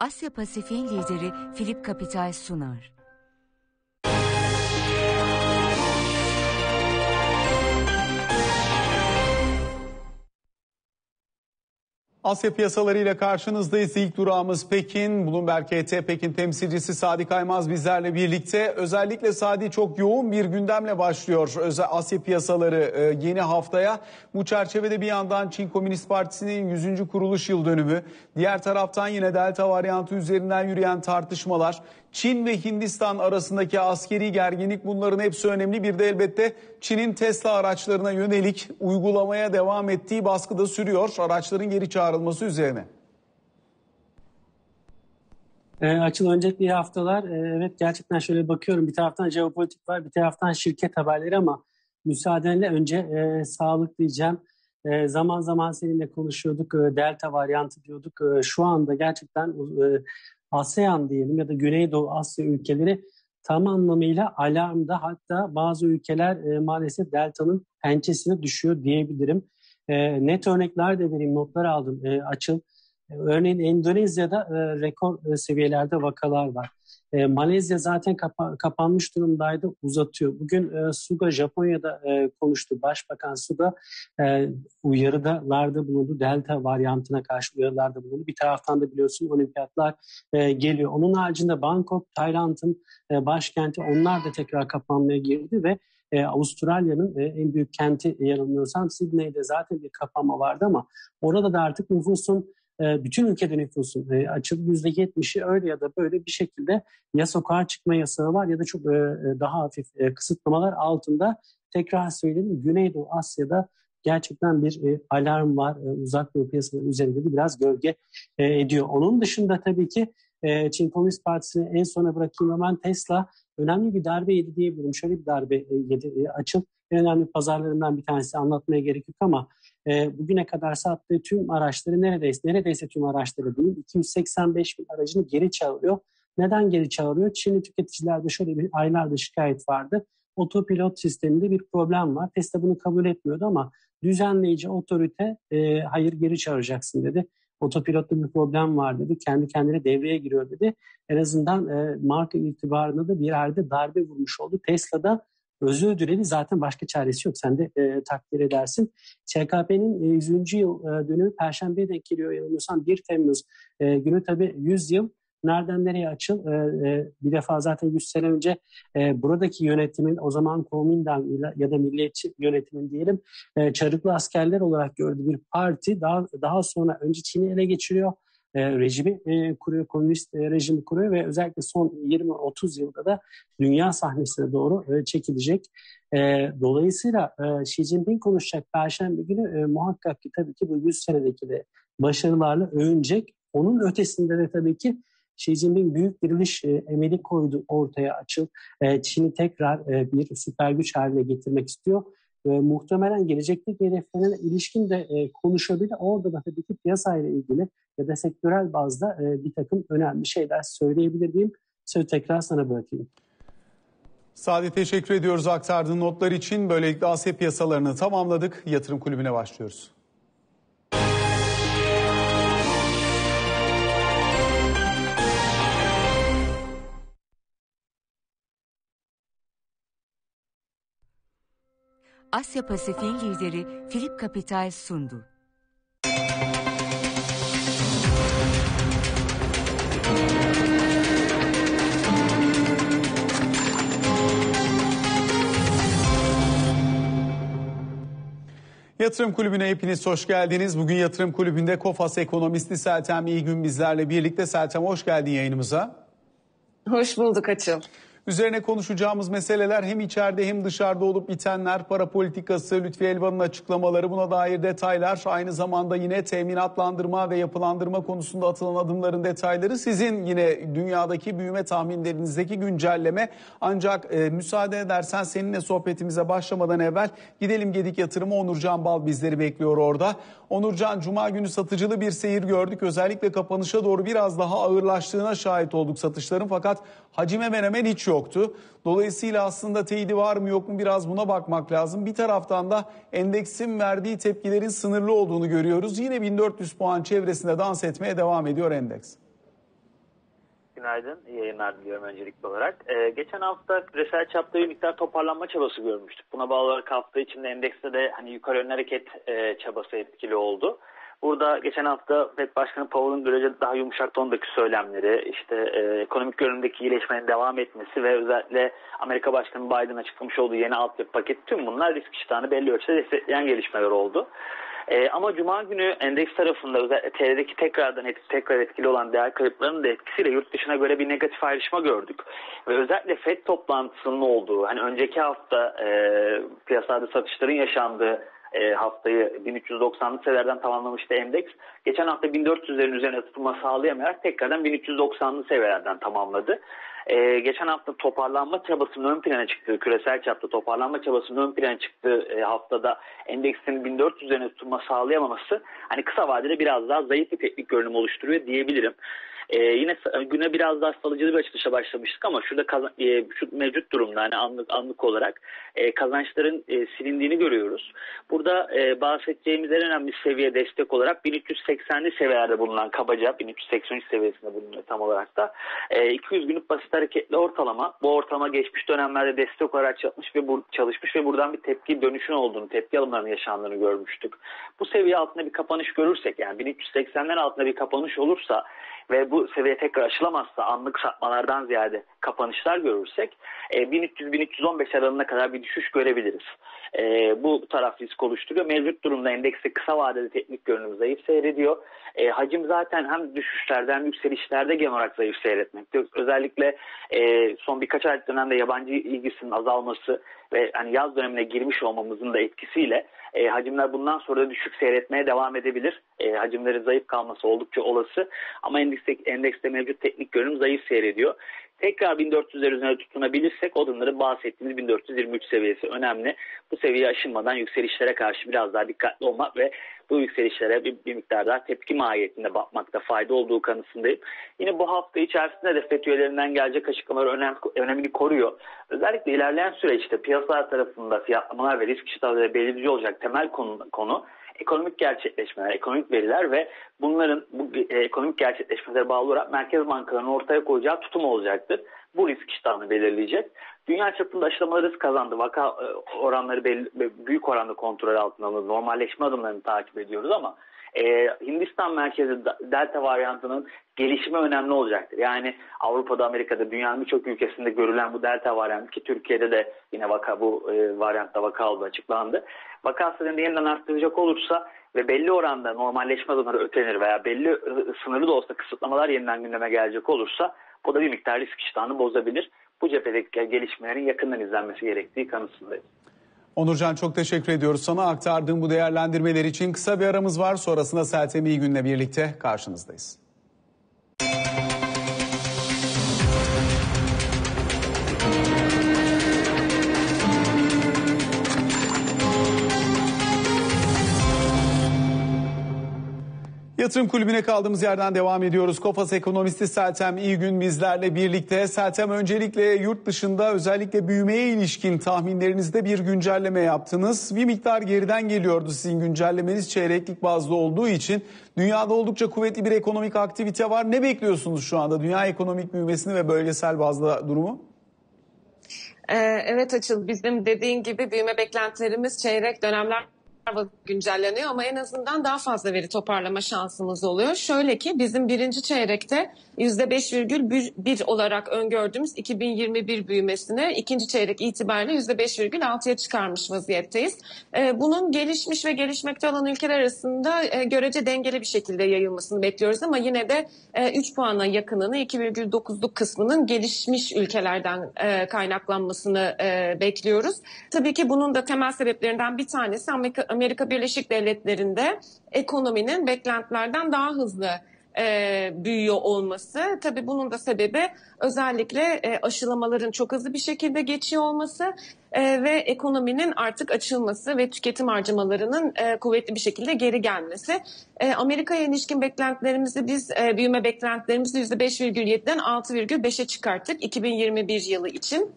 Asya Pasifik'in lideri Filip Kapital sunar. Asya piyasalarıyla karşınızdayız. İlk durağımız Pekin. Bloomberg KT Pekin temsilcisi Sadi Kaymaz bizlerle birlikte. Özellikle Sadi çok yoğun bir gündemle başlıyor Özel Asya piyasaları e, yeni haftaya. Bu çerçevede bir yandan Çin Komünist Partisi'nin 100. kuruluş yıl dönümü. Diğer taraftan yine Delta varyantı üzerinden yürüyen tartışmalar. Çin ve Hindistan arasındaki askeri gerginlik bunların hepsi önemli. Bir de elbette Çin'in Tesla araçlarına yönelik uygulamaya devam ettiği baskıda sürüyor. Araçların geri çağrılması üzerine. E, açıl öncelikle iyi haftalar. E, evet gerçekten şöyle bakıyorum. Bir taraftan jeopolitik var, bir taraftan şirket haberleri ama müsaadenle önce e, sağlık diyeceğim. E, zaman zaman seninle konuşuyorduk. E, Delta varyantı diyorduk. E, şu anda gerçekten e, ASEAN diyelim ya da Güneydoğu Asya ülkeleri tam anlamıyla alarmda hatta bazı ülkeler e, maalesef delta'nın pençesine düşüyor diyebilirim. E, net örnekler de vereyim notlar aldım e, açıl. E, örneğin Endonezya'da e, rekor e, seviyelerde vakalar var. E, Malezya zaten kapa kapanmış durumdaydı, uzatıyor. Bugün e, Suga Japonya'da e, konuştu. Başbakan Suga e, uyarılarda bulundu. Delta varyantına karşı uyarılarda bulundu. Bir taraftan da biliyorsun olimpiyatlar e, geliyor. Onun haricinde Bangkok, Tayland'ın e, başkenti onlar da tekrar kapanmaya girdi ve e, Avustralya'nın e, en büyük kenti yanılmıyorsam Sydney'de zaten bir kapanma vardı ama orada da artık nüfusun bütün ülkede nüfusun e, açık %70'i öyle ya da böyle bir şekilde ya sokağa çıkma yasağı var ya da çok e, daha hafif kısıtlamalar altında. Tekrar söyleyeyim Güneydoğu Asya'da gerçekten bir alarm var. Uzak Doğu piyasaları üzerinde de biraz gölge ediyor. Onun dışında tabii ki Çin Komünist Partisi'ni en sona bırakayım hemen Tesla önemli bir darbe yedi diyebilirim. Şöyle bir darbe yedi açıl en önemli pazarlarından bir tanesi anlatmaya gerek yok ama e, bugüne kadar sattığı tüm araçları neredeyse neredeyse tüm araçları değil 285 bin aracını geri çağırıyor. Neden geri çağırıyor? Çinli tüketicilerde şöyle bir aylarda şikayet vardı. Otopilot sisteminde bir problem var. Tesla bunu kabul etmiyordu ama düzenleyici otorite e, hayır geri çağıracaksın dedi. Otopilotta bir problem var dedi. Kendi kendine devreye giriyor dedi. En azından e, marka itibarına da bir yerde darbe vurmuş oldu. Tesla'da özür diledi zaten başka çaresi yok. Sen de e, takdir edersin. ÇKP'nin e, 100. yıl e, dönümü Perşembe'ye denk geliyor yanılmıyorsam 1 Temmuz e, günü tabii 100 yıl nereden nereye açıl? E, e, bir defa zaten 100 sene önce e, buradaki yönetimin o zaman Komintern ya da milliyetçi yönetimin diyelim e, çarıklı askerler olarak gördüğü bir parti daha daha sonra önce Çin'i ele geçiriyor e, rejimi e, kuruyor, komünist e, rejimi kuruyor ve özellikle son 20-30 yılda da dünya sahnesine doğru e, çekilecek. E, dolayısıyla e, Xi Jinping konuşacak Perşembe günü e, muhakkak ki tabii ki bu 100 senedeki de başarılarla övünecek. Onun ötesinde de tabii ki Xi Jinping büyük diriliş e, emeli koydu ortaya açıp e, Çin'i tekrar e, bir süper güç haline getirmek istiyor e, muhtemelen gelecekteki hedeflerine ilişkin de e, konuşabilir. Orada da tabii ki piyasayla ilgili ya da sektörel bazda e, bir takım önemli şeyler söyleyebilir diyeyim. Sözü tekrar sana bırakayım. Sadi teşekkür ediyoruz aktardığın notlar için. Böylelikle Asya piyasalarını tamamladık. Yatırım kulübüne başlıyoruz. Asya Pasifik'in lideri Philip Capital sundu. Yatırım Kulübü'ne hepiniz hoş geldiniz. Bugün Yatırım Kulübü'nde Kofas ekonomisti Seltem İyigün bizlerle birlikte. Seltem hoş geldin yayınımıza. Hoş bulduk Açıl. Üzerine konuşacağımız meseleler hem içeride hem dışarıda olup bitenler, para politikası, Lütfi Elvan'ın açıklamaları, buna dair detaylar, aynı zamanda yine teminatlandırma ve yapılandırma konusunda atılan adımların detayları, sizin yine dünyadaki büyüme tahminlerinizdeki güncelleme. Ancak e, müsaade edersen seninle sohbetimize başlamadan evvel gidelim Gedik Yatırımı Onurcan Bal bizleri bekliyor orada. Onurcan Cuma günü satıcılı bir seyir gördük. Özellikle kapanışa doğru biraz daha ağırlaştığına şahit olduk satışların fakat hacim hemen hemen hiç yoktu. Dolayısıyla aslında teyidi var mı yok mu biraz buna bakmak lazım. Bir taraftan da endeksin verdiği tepkilerin sınırlı olduğunu görüyoruz. Yine 1400 puan çevresinde dans etmeye devam ediyor endeks. günaydın. İyi yayınlar diliyorum öncelikli olarak. Ee, geçen hafta küresel çapta bir miktar toparlanma çabası görmüştük. Buna bağlı olarak hafta içinde endekste de hani yukarı yönlü hareket e, çabası etkili oldu. Burada geçen hafta FED Başkanı Powell'ın böylece daha yumuşak tondaki söylemleri, işte e, ekonomik görünümdeki iyileşmenin devam etmesi ve özellikle Amerika Başkanı Biden açıklamış olduğu yeni altyapı paketi tüm bunlar risk iştahını belli ölçüde destekleyen gelişmeler oldu. E, ama Cuma günü endeks tarafında özellikle TL'deki tekrardan etkisi, tekrar etkili olan değer kayıplarının da etkisiyle yurt dışına göre bir negatif ayrışma gördük. Ve özellikle FED toplantısının olduğu, hani önceki hafta e, piyasada satışların yaşandığı e, haftayı 1390'lı seviyelerden tamamlamıştı endeks. Geçen hafta 1400'lerin üzerine tutulma sağlayamayarak tekrardan 1390'lı seviyelerden tamamladı. E, geçen hafta toparlanma çabasının ön plana çıktığı, küresel çapta toparlanma çabasının ön plana çıktığı e, haftada endeksin 1400 üzerine tutulma sağlayamaması hani kısa vadede biraz daha zayıf bir teknik görünüm oluşturuyor diyebilirim. Ee, yine güne biraz daha salıcılı bir açılışa başlamıştık ama şurada kazan, e, şu mevcut durumda hani anlık anlık olarak e, kazançların e, silindiğini görüyoruz. Burada e, bahsedeceğimiz en önemli seviye destek olarak 1380'li seviyelerde bulunan kabaca 1383 seviyesinde bulunuyor tam olarak da. E, 200 günlük basit hareketli ortalama. Bu ortalama geçmiş dönemlerde destek olarak çalışmış ve bu, çalışmış ve buradan bir tepki dönüşün olduğunu, tepki alımlarının yaşandığını görmüştük. Bu seviye altında bir kapanış görürsek yani 1380'ler altında bir kapanış olursa ve bu seviye tekrar aşılamazsa anlık satmalardan ziyade kapanışlar görürsek e, 1300-1315 aralığına kadar bir düşüş görebiliriz. E, bu taraf risk oluşturuyor. Mevcut durumda endekste kısa vadeli teknik görünüm zayıf seyrediyor. E, hacim zaten hem düşüşlerde hem yükselişlerde genel olarak zayıf seyretmekte. Özellikle e, son birkaç aylık dönemde yabancı ilgisinin azalması ve hani yaz dönemine girmiş olmamızın da etkisiyle e, hacimler bundan sonra da düşük seyretmeye devam edebilir. E, hacimlerin zayıf kalması oldukça olası ama endekste, endekste mevcut teknik görünüm zayıf seyrediyor. Tekrar 1400'ler üzerine tutunabilirsek odunları bahsettiğimiz 1423 seviyesi önemli. Bu seviye aşınmadan yükselişlere karşı biraz daha dikkatli olmak ve bu yükselişlere bir, bir miktar daha tepki mahiyetinde bakmakta fayda olduğu kanısındayım. Yine bu hafta içerisinde de FETÖ üyelerinden gelecek açıklamalar önem, önemini koruyor. Özellikle ilerleyen süreçte piyasalar tarafında fiyatlamalar ve risk iştahları belirleyici olacak temel konu, konu ekonomik gerçekleşmeler, ekonomik veriler ve bunların bu e, ekonomik gerçekleşmelere bağlı olarak merkez bankalarının ortaya koyacağı tutum olacaktır. Bu risk iştahını belirleyecek. Dünya çapında aşılama risk kazandı. Vaka e, oranları belli, büyük oranda kontrol altına alındı. Normalleşme adımlarını takip ediyoruz ama e, Hindistan merkezi delta varyantının gelişimi önemli olacaktır. Yani Avrupa'da, Amerika'da, dünyanın birçok ülkesinde görülen bu delta varyantı ki Türkiye'de de yine vaka bu e, varyantta vaka olduğu açıklandı. Vaka sayılarını yeniden arttıracak olursa ve belli oranda normalleşme adımları ötenir veya belli sınırlı da olsa kısıtlamalar yeniden gündeme gelecek olursa o da bir miktar risk iştahını bozabilir. Bu cephedeki gelişmelerin yakından izlenmesi gerektiği kanısındayız. Onurcan çok teşekkür ediyoruz sana aktardığın bu değerlendirmeler için. Kısa bir aramız var sonrasında Seltem İyi Gün'le birlikte karşınızdayız. Yatırım Kulübü'ne kaldığımız yerden devam ediyoruz. Kofas ekonomisti Seltem İyi gün bizlerle birlikte. Seltem öncelikle yurt dışında özellikle büyümeye ilişkin tahminlerinizde bir güncelleme yaptınız. Bir miktar geriden geliyordu sizin güncellemeniz çeyreklik bazlı olduğu için. Dünyada oldukça kuvvetli bir ekonomik aktivite var. Ne bekliyorsunuz şu anda dünya ekonomik büyümesini ve bölgesel bazda durumu? Ee, evet Açıl bizim dediğin gibi büyüme beklentilerimiz çeyrek dönemler güncelleniyor ama en azından daha fazla veri toparlama şansımız oluyor. Şöyle ki bizim birinci çeyrekte %5,1 olarak öngördüğümüz 2021 büyümesini ikinci çeyrek itibariyle %5,6'ya çıkarmış vaziyetteyiz. Ee, bunun gelişmiş ve gelişmekte olan ülkeler arasında e, görece dengeli bir şekilde yayılmasını bekliyoruz ama yine de 3 e, puana yakınını 2,9'luk kısmının gelişmiş ülkelerden e, kaynaklanmasını bekliyoruz. Tabii ki bunun da temel sebeplerinden bir tanesi Amerika, Birleşik Devletleri'nde ekonominin beklentilerden daha hızlı e, büyüyor olması. Tabii bunun da sebebi özellikle e, aşılamaların çok hızlı bir şekilde geçiyor olması e, ve ekonominin artık açılması ve tüketim harcamalarının e, kuvvetli bir şekilde geri gelmesi. E, Amerika'ya ilişkin beklentilerimizi biz e, büyüme beklentilerimizi %5,7'den 6,5'e çıkarttık 2021 yılı için.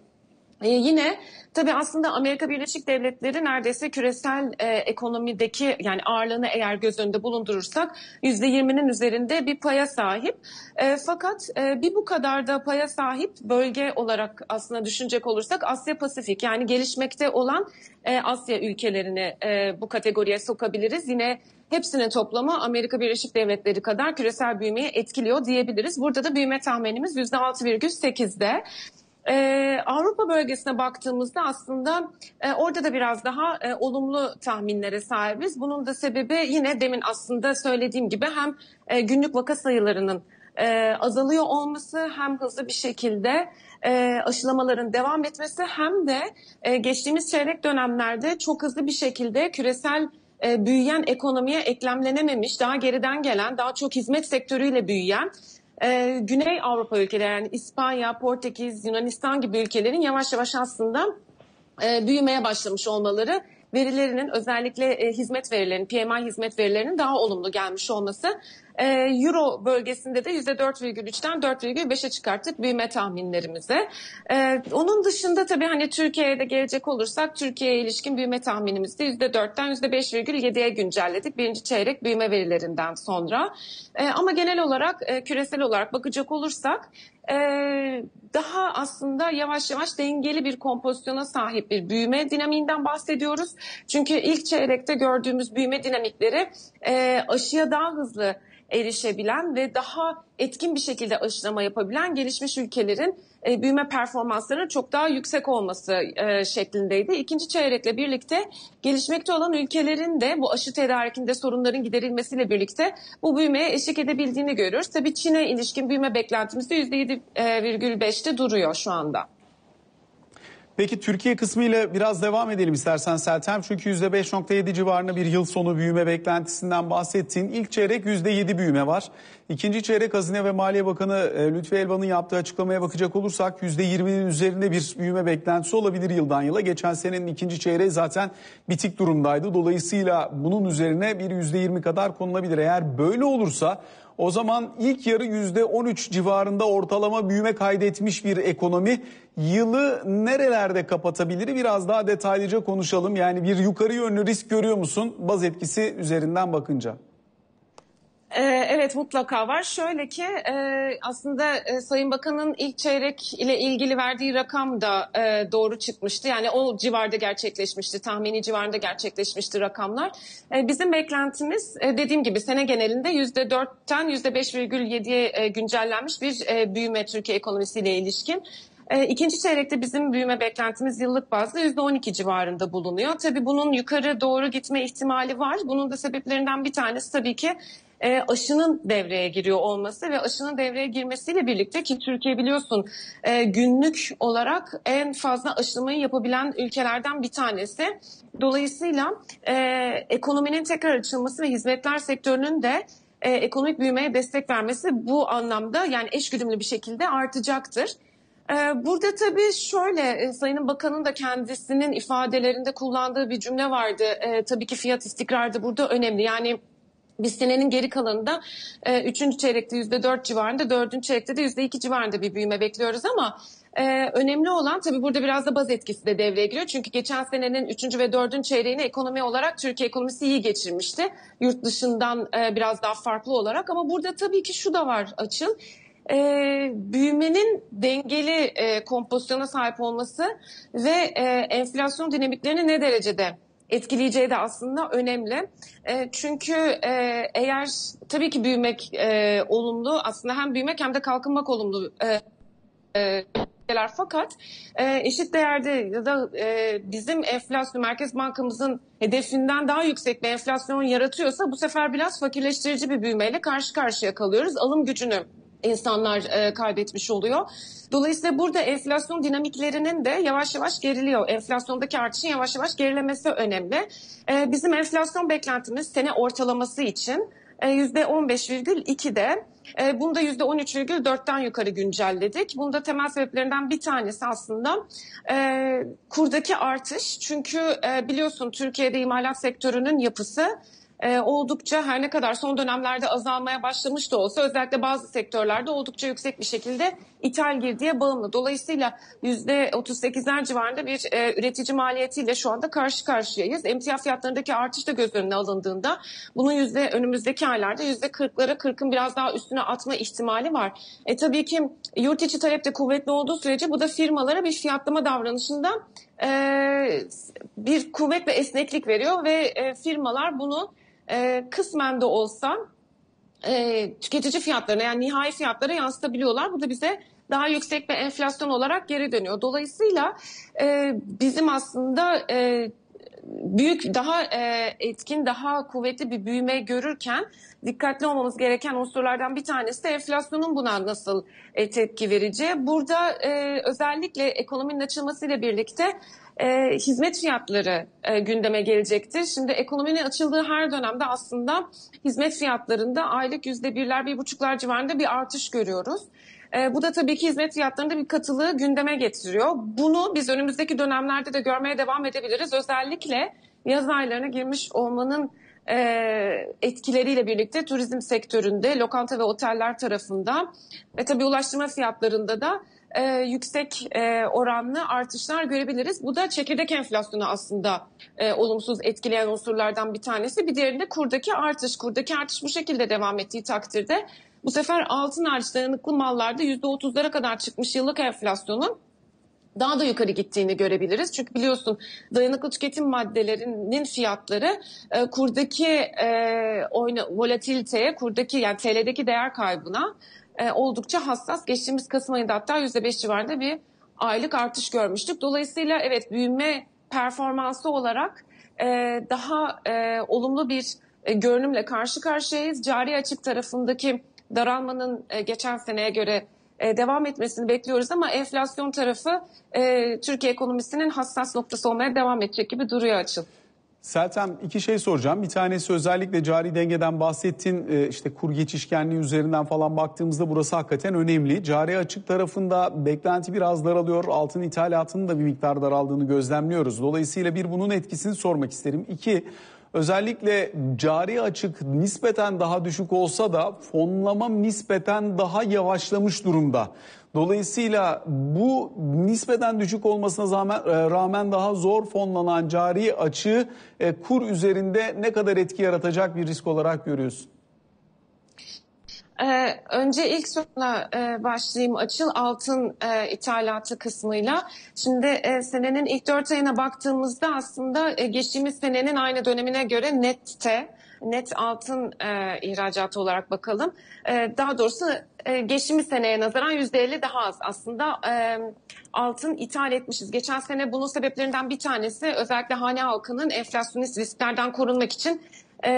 Ee, yine tabii aslında Amerika Birleşik Devletleri neredeyse küresel e, ekonomideki yani ağırlığını eğer göz önünde bulundurursak %20'nin üzerinde bir paya sahip. E, fakat e, bir bu kadar da paya sahip bölge olarak aslında düşünecek olursak Asya Pasifik yani gelişmekte olan e, Asya ülkelerini e, bu kategoriye sokabiliriz. Yine hepsinin toplamı Amerika Birleşik Devletleri kadar küresel büyümeyi etkiliyor diyebiliriz. Burada da büyüme tahminimiz %6,8'de. Ee, Avrupa bölgesine baktığımızda aslında e, orada da biraz daha e, olumlu tahminlere sahibiz. Bunun da sebebi yine demin aslında söylediğim gibi hem e, günlük vaka sayılarının e, azalıyor olması hem hızlı bir şekilde e, aşılamaların devam etmesi hem de e, geçtiğimiz çeyrek dönemlerde çok hızlı bir şekilde küresel e, büyüyen ekonomiye eklemlenememiş, daha geriden gelen, daha çok hizmet sektörüyle büyüyen e, Güney Avrupa ülkeleri yani İspanya, Portekiz, Yunanistan gibi ülkelerin yavaş yavaş aslında e, büyümeye başlamış olmaları verilerinin özellikle e, hizmet verilerinin, PMI hizmet verilerinin daha olumlu gelmiş olması e, Euro bölgesinde de %4,3'ten 4,5'e çıkarttık büyüme tahminlerimizi. E, onun dışında tabii hani Türkiye'ye de gelecek olursak Türkiye'ye ilişkin büyüme tahminimizi de %4'ten %5,7'ye güncelledik. Birinci çeyrek büyüme verilerinden sonra. E, ama genel olarak e, küresel olarak bakacak olursak e, daha aslında yavaş yavaş dengeli bir kompozisyona sahip bir büyüme dinamiğinden bahsediyoruz. Çünkü ilk çeyrekte gördüğümüz büyüme dinamikleri e, aşıya daha hızlı erişebilen ve daha etkin bir şekilde aşılama yapabilen gelişmiş ülkelerin e, büyüme performanslarının çok daha yüksek olması e, şeklindeydi. İkinci çeyrekle birlikte gelişmekte olan ülkelerin de bu aşı tedarikinde sorunların giderilmesiyle birlikte bu büyümeye eşlik edebildiğini görüyoruz. Tabii Çin'e ilişkin büyüme beklentimiz de %7,5'te duruyor şu anda. Peki Türkiye kısmı ile biraz devam edelim istersen Seltem. Çünkü %5.7 civarında bir yıl sonu büyüme beklentisinden bahsettiğin ilk çeyrek %7 büyüme var. İkinci çeyrek Hazine ve Maliye Bakanı e, Lütfi Elvan'ın yaptığı açıklamaya bakacak olursak %20'nin üzerinde bir büyüme beklentisi olabilir yıldan yıla. Geçen senenin ikinci çeyreği zaten bitik durumdaydı. Dolayısıyla bunun üzerine bir %20 kadar konulabilir. Eğer böyle olursa o zaman ilk yarı %13 civarında ortalama büyüme kaydetmiş bir ekonomi yılı nerelerde kapatabilir? Biraz daha detaylıca konuşalım. Yani bir yukarı yönlü risk görüyor musun baz etkisi üzerinden bakınca? Ee, evet mutlaka var. Şöyle ki e, aslında e, Sayın Bakan'ın ilk çeyrek ile ilgili verdiği rakam da e, doğru çıkmıştı. Yani o civarda gerçekleşmişti. Tahmini civarında gerçekleşmişti rakamlar. Bizim beklentimiz dediğim gibi sene genelinde %4'ten %5,7'ye güncellenmiş bir büyüme Türkiye ekonomisiyle ilişkin. İkinci çeyrekte bizim büyüme beklentimiz yıllık bazda %12 civarında bulunuyor. Tabii bunun yukarı doğru gitme ihtimali var. Bunun da sebeplerinden bir tanesi tabii ki e, aşının devreye giriyor olması ve aşının devreye girmesiyle birlikte ki Türkiye biliyorsun e, günlük olarak en fazla aşılamayı yapabilen ülkelerden bir tanesi. Dolayısıyla e, ekonominin tekrar açılması ve hizmetler sektörünün de e, ekonomik büyümeye destek vermesi bu anlamda yani eşgüdümlü bir şekilde artacaktır. E, burada tabii şöyle e, Sayın Bakan'ın da kendisinin ifadelerinde kullandığı bir cümle vardı. E, tabii ki fiyat istikrarı da burada önemli. Yani biz senenin geri kalanında e, üçüncü çeyrekte yüzde dört civarında, dördüncü çeyrekte de yüzde iki civarında bir büyüme bekliyoruz ama e, önemli olan tabii burada biraz da baz etkisi de devreye giriyor. Çünkü geçen senenin üçüncü ve dördüncü çeyreğini ekonomi olarak Türkiye ekonomisi iyi geçirmişti. Yurt dışından e, biraz daha farklı olarak ama burada tabii ki şu da var açıl. E, büyümenin dengeli e, kompozisyona sahip olması ve e, enflasyon dinamiklerini ne derecede etkileyeceği de aslında önemli. E, çünkü e, eğer tabii ki büyümek e, olumlu aslında hem büyümek hem de kalkınmak olumlu e, e, fakat e, eşit değerde ya da e, bizim enflasyon Merkez Bankamızın hedefinden daha yüksek bir enflasyon yaratıyorsa bu sefer biraz fakirleştirici bir büyümeyle karşı karşıya kalıyoruz. Alım gücünü insanlar e, kaybetmiş oluyor. Dolayısıyla burada enflasyon dinamiklerinin de yavaş yavaş geriliyor. Enflasyondaki artışın yavaş yavaş gerilemesi önemli. E, bizim enflasyon beklentimiz sene ortalaması için e, %15,2'de. E, bunu da %13,4'ten yukarı güncelledik. Bunda temel sebeplerinden bir tanesi aslında e, kurdaki artış. Çünkü e, biliyorsun Türkiye'de imalat sektörünün yapısı e, oldukça her ne kadar son dönemlerde azalmaya başlamış da olsa özellikle bazı sektörlerde oldukça yüksek bir şekilde ithal girdiye bağımlı. Dolayısıyla %38'ler civarında bir e, üretici maliyetiyle şu anda karşı karşıyayız. Emtia fiyatlarındaki artış da göz önüne alındığında bunun yüzde önümüzdeki aylarda yüzde 40'lara 40'ın biraz daha üstüne atma ihtimali var. E tabii ki yurt içi talep de kuvvetli olduğu sürece bu da firmalara bir fiyatlama davranışında e, bir kuvvet ve esneklik veriyor ve e, firmalar bunu e, kısmen de olsa e, tüketici fiyatlarına yani nihai fiyatlara yansıtabiliyorlar. Bu da bize daha yüksek bir enflasyon olarak geri dönüyor. Dolayısıyla e, bizim aslında e, büyük, daha e, etkin, daha kuvvetli bir büyüme görürken dikkatli olmamız gereken unsurlardan bir tanesi de enflasyonun buna nasıl e, tepki vereceği. Burada e, özellikle ekonominin açılmasıyla birlikte e, hizmet fiyatları e, gündeme gelecektir. Şimdi ekonominin açıldığı her dönemde aslında hizmet fiyatlarında aylık yüzde birler, bir buçuklar civarında bir artış görüyoruz. E, bu da tabii ki hizmet fiyatlarında bir katılığı gündeme getiriyor. Bunu biz önümüzdeki dönemlerde de görmeye devam edebiliriz. Özellikle yaz aylarına girmiş olmanın e, etkileriyle birlikte turizm sektöründe, lokanta ve oteller tarafında ve tabii ulaştırma fiyatlarında da e, yüksek e, oranlı artışlar görebiliriz. Bu da çekirdek enflasyonu aslında e, olumsuz etkileyen unsurlardan bir tanesi. Bir diğeri de kurdaki artış. Kurdaki artış bu şekilde devam ettiği takdirde bu sefer altın hariç dayanıklı mallarda %30'lara kadar çıkmış yıllık enflasyonun daha da yukarı gittiğini görebiliriz. Çünkü biliyorsun dayanıklı tüketim maddelerinin fiyatları e, kurdaki e, oyna, volatiliteye, kurdaki yani TL'deki değer kaybına e, oldukça hassas. Geçtiğimiz Kasım ayında hatta %5 civarında bir aylık artış görmüştük. Dolayısıyla evet büyüme performansı olarak e, daha e, olumlu bir görünümle karşı karşıyayız. Cari açık tarafındaki daralmanın geçen seneye göre devam etmesini bekliyoruz ama enflasyon tarafı Türkiye ekonomisinin hassas noktası olmaya devam edecek gibi duruyor açıl. Seltem iki şey soracağım. Bir tanesi özellikle cari dengeden bahsettin. Ee, işte kur geçişkenliği üzerinden falan baktığımızda burası hakikaten önemli. Cari açık tarafında beklenti biraz daralıyor. Altın ithalatının da bir miktar daraldığını gözlemliyoruz. Dolayısıyla bir bunun etkisini sormak isterim. İki özellikle cari açık nispeten daha düşük olsa da fonlama nispeten daha yavaşlamış durumda. Dolayısıyla bu nispeten düşük olmasına e, rağmen daha zor fonlanan cari açığı e, kur üzerinde ne kadar etki yaratacak bir risk olarak görüyorsun? Ee, önce ilk soruna e, başlayayım Açıl altın e, ithalatı kısmıyla. Şimdi e, senenin ilk dört ayına baktığımızda aslında e, geçtiğimiz senenin aynı dönemine göre nette net altın e, ihracatı olarak bakalım. E, daha doğrusu e, geçtiğimiz seneye nazaran %50 daha az aslında e, altın ithal etmişiz. Geçen sene bunun sebeplerinden bir tanesi özellikle hane halkının enflasyonist risklerden korunmak için e,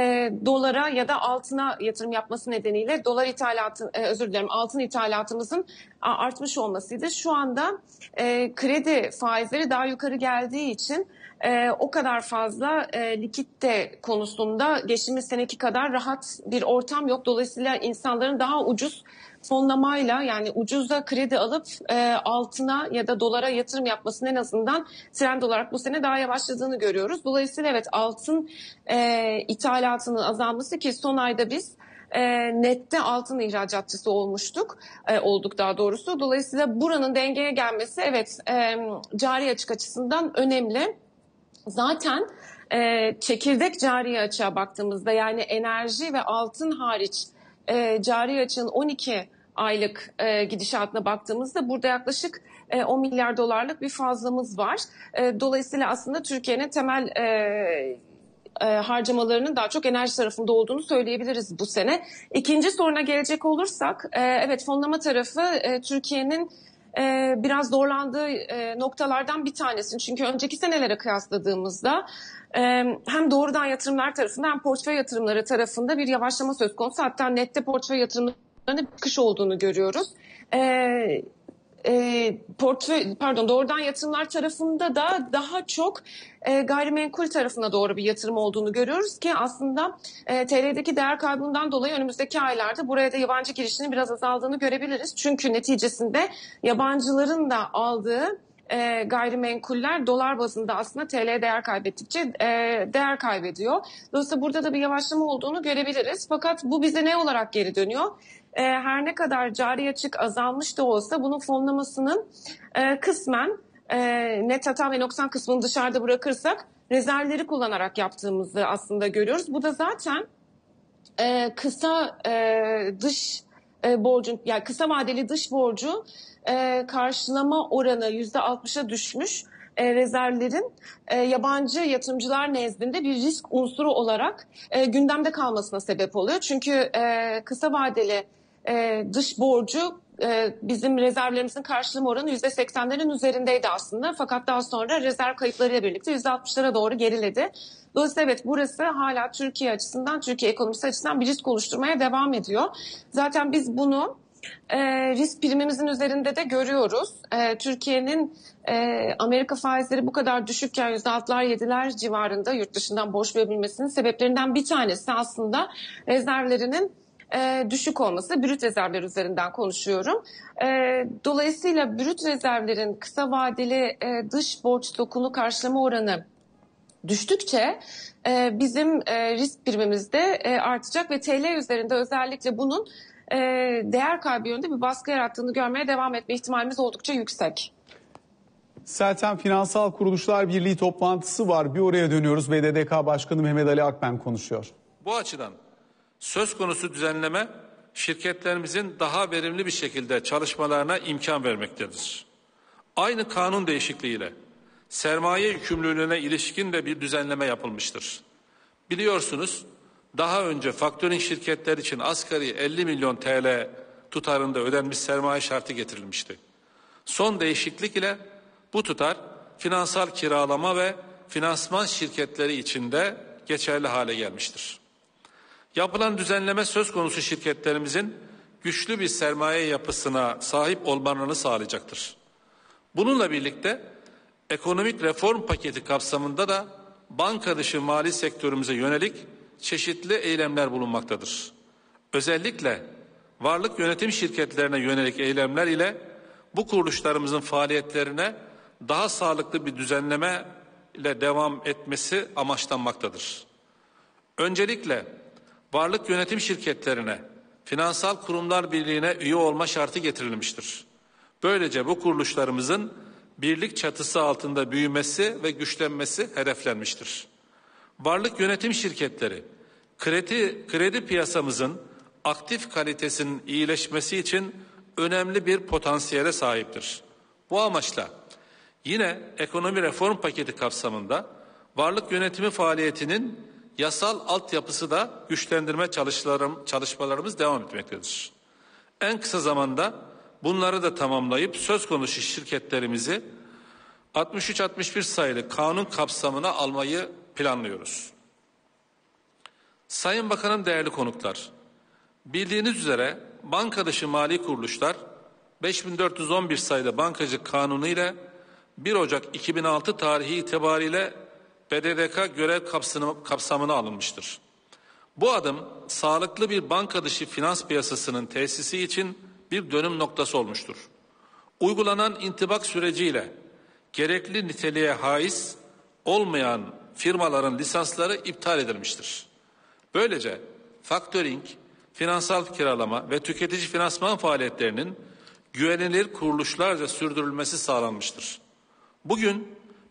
dolara ya da altına yatırım yapması nedeniyle dolar ithalatı e, özür dilerim altın ithalatımızın artmış olmasıydı. Şu anda e, kredi faizleri daha yukarı geldiği için e, o kadar fazla e, likitte konusunda geçtiğimiz seneki kadar rahat bir ortam yok. Dolayısıyla insanların daha ucuz fonlamayla yani ucuza kredi alıp e, altına ya da dolara yatırım yapmasının en azından trend olarak bu sene daha yavaşladığını görüyoruz. Dolayısıyla evet altın e, ithalatının azalması ki son ayda biz e, nette altın ihracatçısı olmuştuk, e, olduk daha doğrusu. Dolayısıyla buranın dengeye gelmesi evet e, cari açık açısından önemli. Zaten e, çekirdek cari açığa baktığımızda yani enerji ve altın hariç e, cari açığın 12 aylık e, gidişatına baktığımızda burada yaklaşık e, 10 milyar dolarlık bir fazlamız var. E, dolayısıyla aslında Türkiye'nin temel e, e, harcamalarının daha çok enerji tarafında olduğunu söyleyebiliriz bu sene. İkinci soruna gelecek olursak, e, evet fonlama tarafı e, Türkiye'nin e, biraz zorlandığı e, noktalardan bir tanesi. Çünkü önceki senelere kıyasladığımızda e, hem doğrudan yatırımlar tarafında hem portföy yatırımları tarafında bir yavaşlama söz konusu. Hatta nette portföy yatırımlarında bir kış olduğunu görüyoruz. E, e, portföy pardon doğrudan yatırımlar tarafında da daha çok e, gayrimenkul tarafına doğru bir yatırım olduğunu görüyoruz ki aslında e, TL'deki değer kaybından dolayı önümüzdeki aylarda buraya da yabancı girişinin biraz azaldığını görebiliriz. Çünkü neticesinde yabancıların da aldığı e, gayrimenkuller dolar bazında aslında TL değer kaybettikçe e, değer kaybediyor. Dolayısıyla burada da bir yavaşlama olduğunu görebiliriz. Fakat bu bize ne olarak geri dönüyor? E, her ne kadar cari açık azalmış da olsa bunun fonlamasının e, kısmen e, net hata ve noksan kısmını dışarıda bırakırsak rezervleri kullanarak yaptığımızı aslında görüyoruz. Bu da zaten e, kısa e, dış e, borcun yani kısa vadeli dış borcu e, karşılama oranı yüzde altmışa düşmüş e, rezervlerin e, yabancı yatırımcılar nezdinde bir risk unsuru olarak e, gündemde kalmasına sebep oluyor. Çünkü e, kısa vadeli e, dış borcu e, bizim rezervlerimizin karşılama oranı yüzde seksenlerin üzerindeydi aslında. Fakat daha sonra rezerv kayıplarıyla birlikte yüzde altmışlara doğru geriledi. Dolayısıyla evet burası hala Türkiye açısından, Türkiye ekonomisi açısından bir risk oluşturmaya devam ediyor. Zaten biz bunu e, risk primimizin üzerinde de görüyoruz. E, Türkiye'nin e, Amerika faizleri bu kadar düşükken %6'lar 7'ler civarında yurt dışından borç verebilmesinin sebeplerinden bir tanesi aslında rezervlerinin e, düşük olması. Brüt rezervler üzerinden konuşuyorum. E, dolayısıyla brüt rezervlerin kısa vadeli e, dış borç stokunu karşılama oranı düştükçe e, bizim e, risk primimiz de e, artacak ve TL üzerinde özellikle bunun e, değer kaybı yönünde bir baskı yarattığını görmeye devam etme ihtimalimiz oldukça yüksek. Selten Finansal Kuruluşlar Birliği toplantısı var. Bir oraya dönüyoruz. BDDK Başkanı Mehmet Ali Akben konuşuyor. Bu açıdan söz konusu düzenleme şirketlerimizin daha verimli bir şekilde çalışmalarına imkan vermektedir. Aynı kanun değişikliğiyle sermaye yükümlülüğüne ilişkin de bir düzenleme yapılmıştır. Biliyorsunuz daha önce faktörink şirketler için asgari 50 milyon TL tutarında ödenmiş sermaye şartı getirilmişti. Son değişiklik ile bu tutar finansal kiralama ve finansman şirketleri için de geçerli hale gelmiştir. Yapılan düzenleme söz konusu şirketlerimizin güçlü bir sermaye yapısına sahip olmalarını sağlayacaktır. Bununla birlikte ekonomik reform paketi kapsamında da banka dışı mali sektörümüze yönelik çeşitli eylemler bulunmaktadır. Özellikle varlık yönetim şirketlerine yönelik eylemler ile bu kuruluşlarımızın faaliyetlerine daha sağlıklı bir düzenleme ile devam etmesi amaçlanmaktadır. Öncelikle varlık yönetim şirketlerine finansal kurumlar birliğine üye olma şartı getirilmiştir. Böylece bu kuruluşlarımızın birlik çatısı altında büyümesi ve güçlenmesi hedeflenmiştir. Varlık yönetim şirketleri kredi, kredi piyasamızın aktif kalitesinin iyileşmesi için önemli bir potansiyele sahiptir. Bu amaçla yine ekonomi reform paketi kapsamında varlık yönetimi faaliyetinin yasal altyapısı da güçlendirme çalışmalarımız devam etmektedir. En kısa zamanda bunları da tamamlayıp söz konusu şirketlerimizi 63-61 sayılı kanun kapsamına almayı planlıyoruz. Sayın Bakanım değerli konuklar, bildiğiniz üzere banka dışı mali kuruluşlar 5411 sayılı bankacı kanunu ile 1 Ocak 2006 tarihi itibariyle BDDK görev kapsamına alınmıştır. Bu adım sağlıklı bir banka dışı finans piyasasının tesisi için bir dönüm noktası olmuştur. Uygulanan intibak süreciyle gerekli niteliğe haiz olmayan firmaların lisansları iptal edilmiştir. Böylece faktöring, finansal kiralama ve tüketici finansman faaliyetlerinin güvenilir kuruluşlarca sürdürülmesi sağlanmıştır. Bugün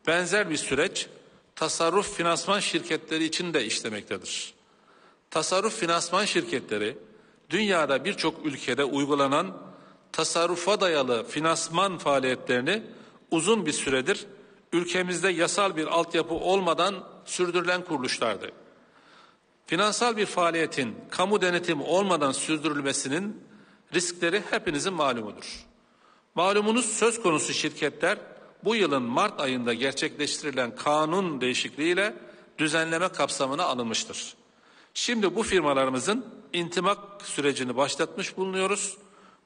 benzer bir süreç tasarruf finansman şirketleri için de işlemektedir. Tasarruf finansman şirketleri dünyada birçok ülkede uygulanan tasarrufa dayalı finansman faaliyetlerini uzun bir süredir ülkemizde yasal bir altyapı olmadan sürdürülen kuruluşlardı. Finansal bir faaliyetin kamu denetimi olmadan sürdürülmesinin riskleri hepinizin malumudur. Malumunuz söz konusu şirketler bu yılın Mart ayında gerçekleştirilen kanun değişikliğiyle düzenleme kapsamına alınmıştır. Şimdi bu firmalarımızın intimak sürecini başlatmış bulunuyoruz.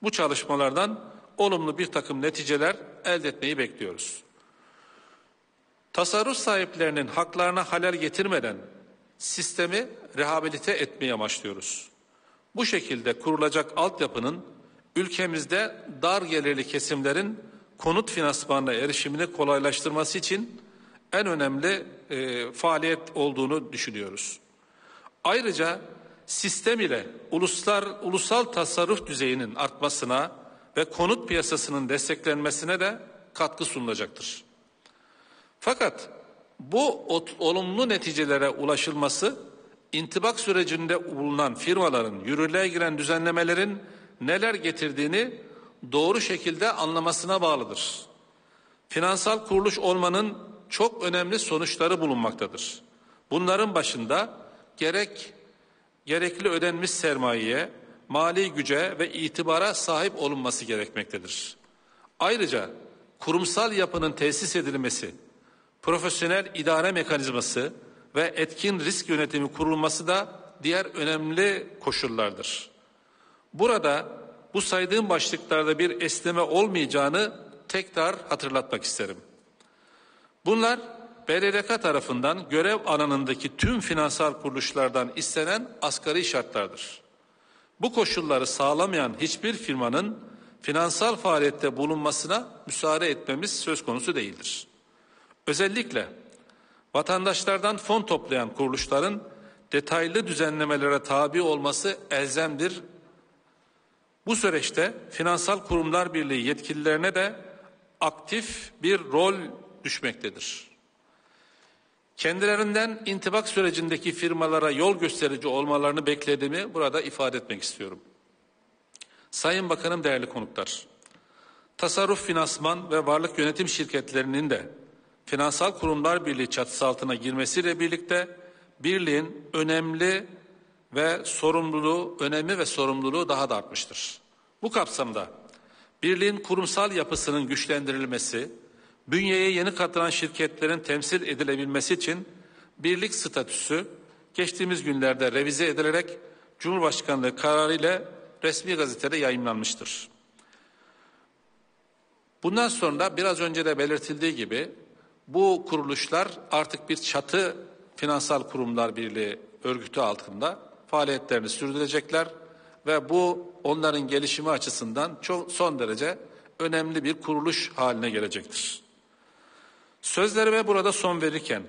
Bu çalışmalardan olumlu bir takım neticeler elde etmeyi bekliyoruz. Tasarruf sahiplerinin haklarına halel getirmeden sistemi rehabilite etmeye amaçlıyoruz. Bu şekilde kurulacak altyapının ülkemizde dar gelirli kesimlerin konut finansmanına erişimini kolaylaştırması için en önemli e, faaliyet olduğunu düşünüyoruz. Ayrıca sistem ile uluslar, ulusal tasarruf düzeyinin artmasına ve konut piyasasının desteklenmesine de katkı sunulacaktır. Fakat bu olumlu neticelere ulaşılması intibak sürecinde bulunan firmaların yürürlüğe giren düzenlemelerin neler getirdiğini doğru şekilde anlamasına bağlıdır. Finansal kuruluş olmanın çok önemli sonuçları bulunmaktadır. Bunların başında gerek gerekli ödenmiş sermayeye, mali güce ve itibara sahip olunması gerekmektedir. Ayrıca kurumsal yapının tesis edilmesi, profesyonel idare mekanizması ve etkin risk yönetimi kurulması da diğer önemli koşullardır. Burada bu saydığım başlıklarda bir esneme olmayacağını tekrar hatırlatmak isterim. Bunlar BDDK tarafından görev alanındaki tüm finansal kuruluşlardan istenen asgari şartlardır. Bu koşulları sağlamayan hiçbir firmanın finansal faaliyette bulunmasına müsaade etmemiz söz konusu değildir. Özellikle vatandaşlardan fon toplayan kuruluşların detaylı düzenlemelere tabi olması elzemdir. Bu süreçte Finansal Kurumlar Birliği yetkililerine de aktif bir rol düşmektedir. Kendilerinden intibak sürecindeki firmalara yol gösterici olmalarını beklediğimi burada ifade etmek istiyorum. Sayın Bakanım değerli konuklar, tasarruf finansman ve varlık yönetim şirketlerinin de Finansal Kurumlar Birliği çatısı altına girmesiyle birlikte birliğin önemli ve sorumluluğu, önemi ve sorumluluğu daha da artmıştır. Bu kapsamda birliğin kurumsal yapısının güçlendirilmesi, bünyeye yeni katılan şirketlerin temsil edilebilmesi için birlik statüsü geçtiğimiz günlerde revize edilerek Cumhurbaşkanlığı kararı ile resmi gazetede yayınlanmıştır. Bundan sonra biraz önce de belirtildiği gibi bu kuruluşlar artık bir çatı finansal kurumlar birliği örgütü altında faaliyetlerini sürdürecekler ve bu onların gelişimi açısından çok son derece önemli bir kuruluş haline gelecektir. Sözlerime burada son verirken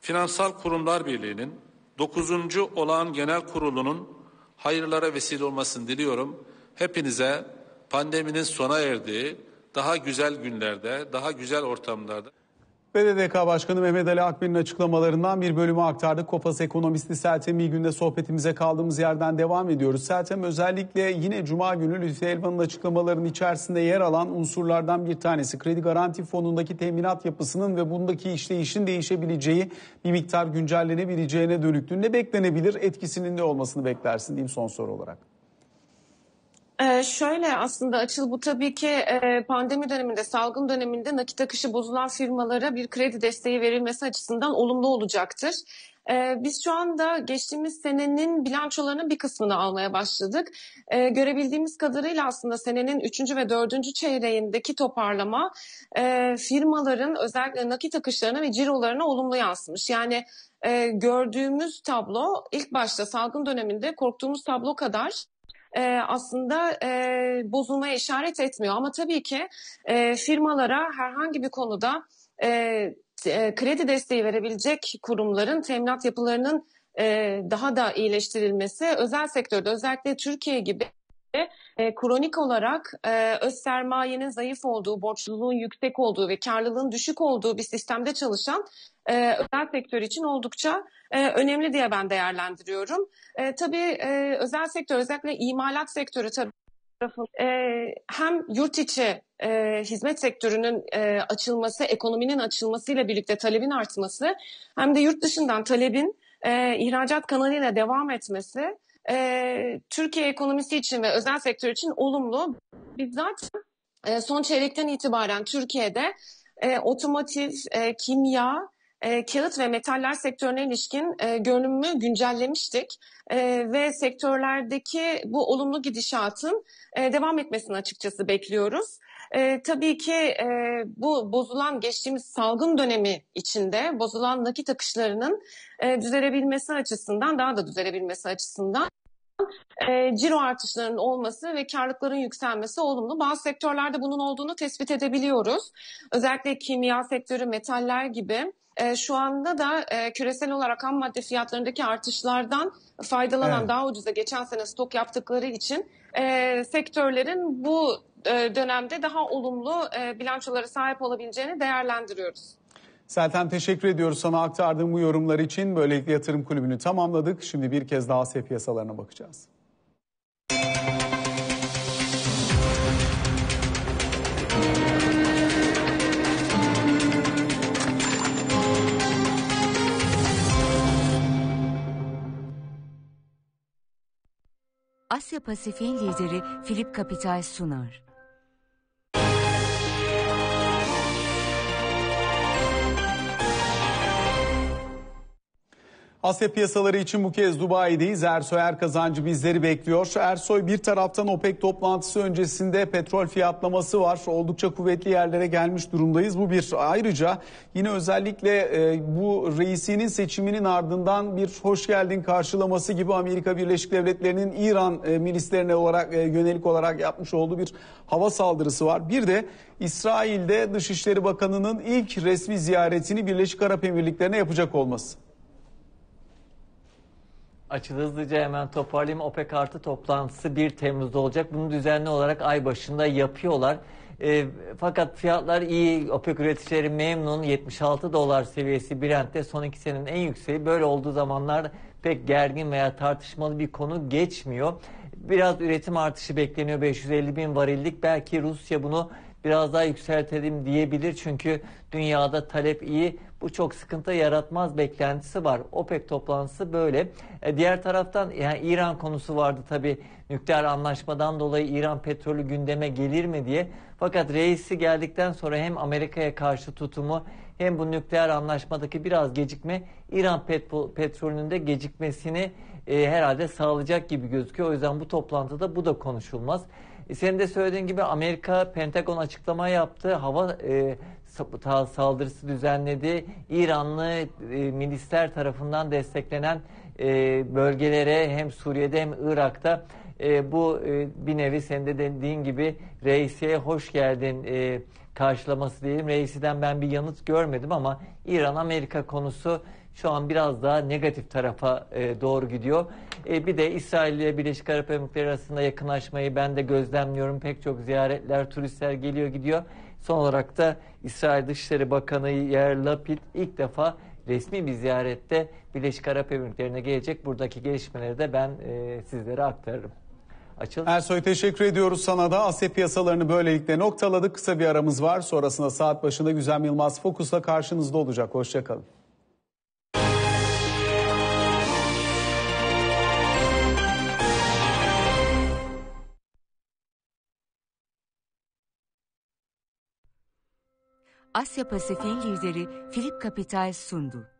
Finansal Kurumlar Birliği'nin 9. olağan genel kurulunun hayırlara vesile olmasını diliyorum. Hepinize pandeminin sona erdiği daha güzel günlerde, daha güzel ortamlarda BDDK Başkanı Mehmet Ali Akbil'in açıklamalarından bir bölümü aktardık. Kopas ekonomisti Seltem İlgün'de sohbetimize kaldığımız yerden devam ediyoruz. Seltem özellikle yine Cuma günü Lütfi Elvan'ın açıklamalarının içerisinde yer alan unsurlardan bir tanesi. Kredi Garanti Fonu'ndaki teminat yapısının ve bundaki işleyişin değişebileceği bir miktar güncellenebileceğine dönüktü. Ne beklenebilir? Etkisinin ne olmasını beklersin diyeyim son soru olarak. Ee, şöyle aslında Açıl bu tabii ki e, pandemi döneminde, salgın döneminde nakit akışı bozulan firmalara bir kredi desteği verilmesi açısından olumlu olacaktır. Ee, biz şu anda geçtiğimiz senenin bilançolarının bir kısmını almaya başladık. Ee, görebildiğimiz kadarıyla aslında senenin 3. ve 4. çeyreğindeki toparlama e, firmaların özellikle nakit akışlarına ve cirolarına olumlu yansımış. Yani e, gördüğümüz tablo ilk başta salgın döneminde korktuğumuz tablo kadar e, aslında e, bozulmaya işaret etmiyor. Ama tabii ki e, firmalara herhangi bir konuda e, e, kredi desteği verebilecek kurumların teminat yapılarının e, daha da iyileştirilmesi özel sektörde özellikle Türkiye gibi e, kronik olarak e, öz sermayenin zayıf olduğu, borçluluğun yüksek olduğu ve karlılığın düşük olduğu bir sistemde çalışan e, özel sektör için oldukça e, önemli diye ben değerlendiriyorum. E, tabii e, özel sektör özellikle imalat sektörü tabii hem yurt içi e, hizmet sektörünün e, açılması, ekonominin açılmasıyla birlikte talebin artması hem de yurt dışından talebin e, ihracat kanalıyla devam etmesi e, Türkiye ekonomisi için ve özel sektör için olumlu. Bizzat e, son çeyrekten itibaren Türkiye'de e, otomotiv, e, kimya, e, kağıt ve metaller sektörüne ilişkin e, görünümü güncellemiştik e, ve sektörlerdeki bu olumlu gidişatın e, devam etmesini açıkçası bekliyoruz. E, tabii ki e, bu bozulan geçtiğimiz salgın dönemi içinde bozulan nakit akışlarının e, düzelebilmesi açısından daha da düzelebilmesi açısından e, ciro artışlarının olması ve karlılıkların yükselmesi olumlu. Bazı sektörlerde bunun olduğunu tespit edebiliyoruz. Özellikle kimya sektörü, metaller gibi. E, şu anda da e, küresel olarak ham madde fiyatlarındaki artışlardan faydalanan Evet. daha ucuza geçen sene stok yaptıkları için e, sektörlerin bu dönemde daha olumlu e, bilançolara sahip olabileceğini değerlendiriyoruz. Seltem teşekkür ediyoruz sana aktardığın bu yorumlar için. Böylelikle yatırım kulübünü tamamladık. Şimdi bir kez daha Asya piyasalarına bakacağız. Asya Pasifik'in lideri Philip Capital sunar. Asya piyasaları için bu kez Dubai'deyiz. Ersoy Erkazancı bizleri bekliyor. Ersoy bir taraftan OPEC toplantısı öncesinde petrol fiyatlaması var. Oldukça kuvvetli yerlere gelmiş durumdayız. Bu bir ayrıca yine özellikle e, bu reisinin seçiminin ardından bir hoş geldin karşılaması gibi Amerika Birleşik Devletleri'nin İran e, milislerine olarak e, yönelik olarak yapmış olduğu bir hava saldırısı var. Bir de İsrail'de Dışişleri Bakanı'nın ilk resmi ziyaretini Birleşik Arap Emirlikleri'ne yapacak olması. Açıl hızlıca hemen toparlayayım. OPEC artı toplantısı 1 Temmuz'da olacak. Bunu düzenli olarak ay başında yapıyorlar. E, fakat fiyatlar iyi. OPEC üreticileri memnun. 76 dolar seviyesi Brent'te son iki senenin en yükseği. Böyle olduğu zamanlar pek gergin veya tartışmalı bir konu geçmiyor. Biraz üretim artışı bekleniyor. 550 bin varillik. Belki Rusya bunu biraz daha yükseltelim diyebilir. Çünkü dünyada talep iyi. Bu çok sıkıntı yaratmaz beklentisi var. OPEC toplantısı böyle. E, diğer taraftan yani İran konusu vardı tabii. Nükleer anlaşmadan dolayı İran petrolü gündeme gelir mi diye. Fakat reisi geldikten sonra hem Amerika'ya karşı tutumu hem bu nükleer anlaşmadaki biraz gecikme İran petro- petrolünün de gecikmesini e, herhalde sağlayacak gibi gözüküyor. O yüzden bu toplantıda bu da konuşulmaz. E, senin de söylediğin gibi Amerika Pentagon açıklama yaptı. Hava e, saldırısı düzenledi. İranlı e, milisler tarafından desteklenen e, bölgelere hem Suriye'de hem Irak'ta e, bu e, bir nevi senin de dediğin gibi reisiye hoş geldin e, karşılaması diyelim. Reisiden ben bir yanıt görmedim ama İran-Amerika konusu şu an biraz daha negatif tarafa doğru gidiyor. Bir de İsrail ile Birleşik Arap Emirlikleri arasında yakınlaşmayı ben de gözlemliyorum. Pek çok ziyaretler, turistler geliyor gidiyor. Son olarak da İsrail Dışişleri Bakanı Yair Lapid ilk defa resmi bir ziyarette Birleşik Arap Emirlikleri'ne gelecek. Buradaki gelişmeleri de ben e, sizlere aktarırım. Açıl. Ersoy teşekkür ediyoruz sana da. Asya piyasalarını böylelikle noktaladık. Kısa bir aramız var. Sonrasında saat başında Güzem Yılmaz Fokus'la karşınızda olacak. Hoşçakalın. Asya Pasifik'in lideri Philip Capital sundu.